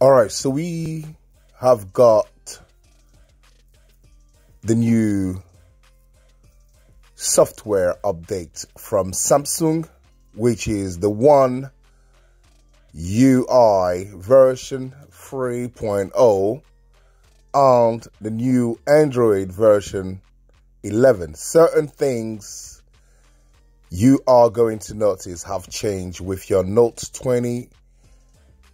All right, so we have got the new software update from Samsung, which is the one UI version 3.0 and the new Android version 11. Certain things you are going to notice have changed with your Note 20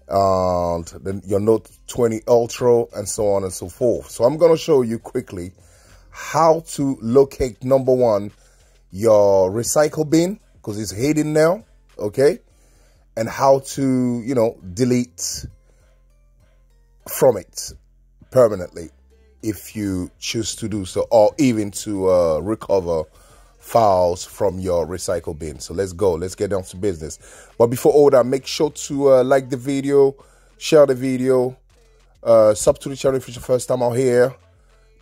and the, your Note 20 Ultra and so on and so forth. So I'm going to show you quickly how to locate number one, your recycle bin because it's hidden now. Okay. And how to, you know, delete from it permanently if you choose to do so or even to uh, recover files from your recycle bin. So let's go. Let's get down to business. But before all that, make sure to uh, like the video, share the video, uh, sub to the channel if it's your first time out here.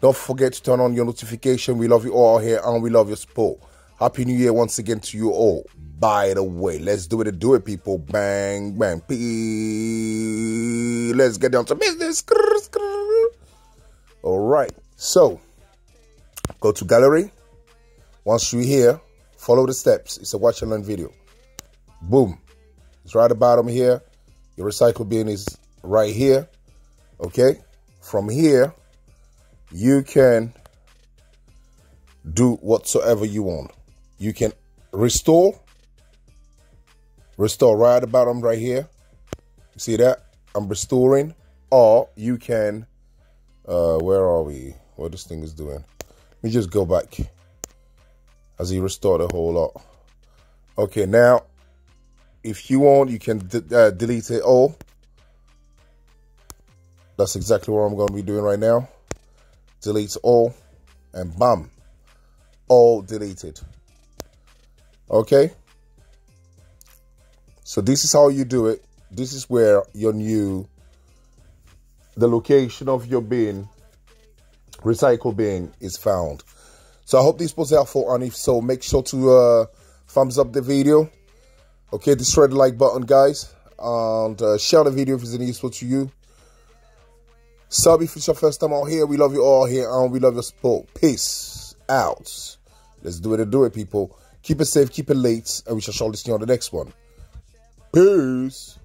Don't forget to turn on your notification. We love you all here and we love your support. Happy New Year once again to you all. By the way, let's do it do it, people. Bang, bang. Pee. Let's get down to business. All right. So, go to gallery once you're here, follow the steps. It's a watch and learn video. Boom. It's right at the bottom here. Your recycle bin is right here. Okay. From here, you can do whatsoever you want. You can restore. Restore right at the bottom right here. You see that? I'm restoring. Or you can, uh, where are we? What this thing is doing. Let me just go back as he restored a whole lot. Okay, now, if you want, you can uh, delete it all. That's exactly what I'm going to be doing right now. Delete all, and bam, all deleted. Okay? So this is how you do it. This is where your new, the location of your bin, recycle bin is found. So I hope this was helpful, and if so, make sure to uh, thumbs up the video. Okay, destroy the like button, guys, and uh, share the video if it's any useful to you. Sub if it's your first time out here. We love you all here, and we love your support. Peace out. Let's do it and do it, people. Keep it safe, keep it late, and we shall see you on the next one. Peace.